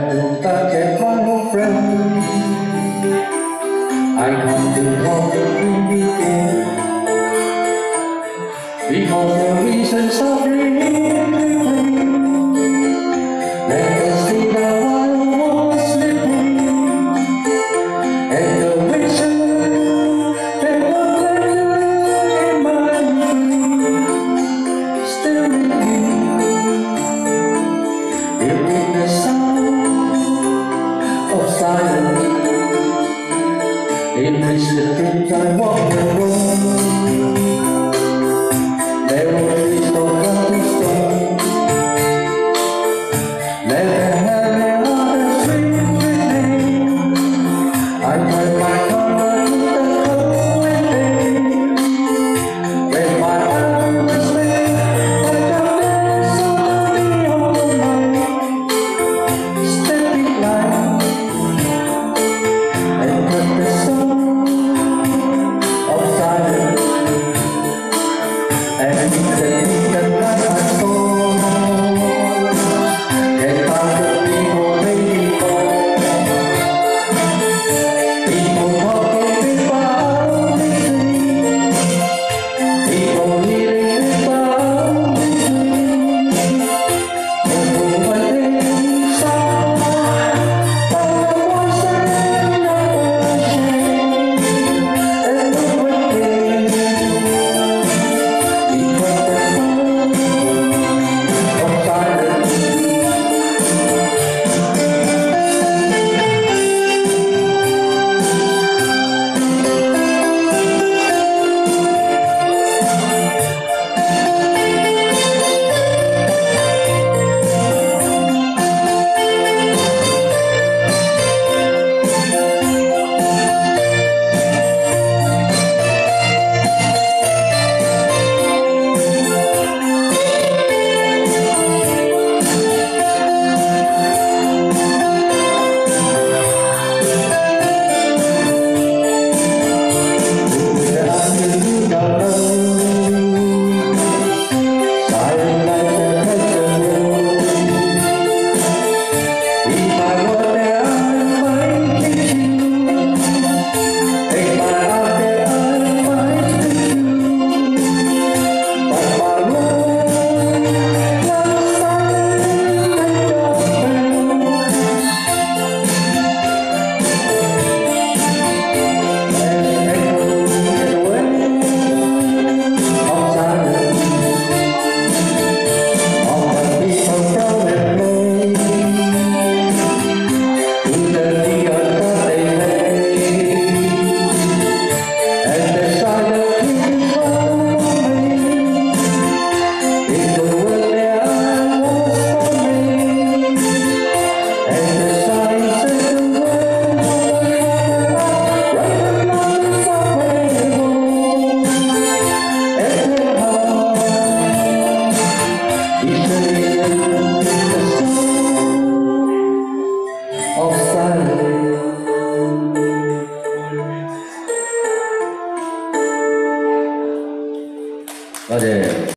look back at my old friend. I come to talk to you again because the reasons real. 因为时间在晃我。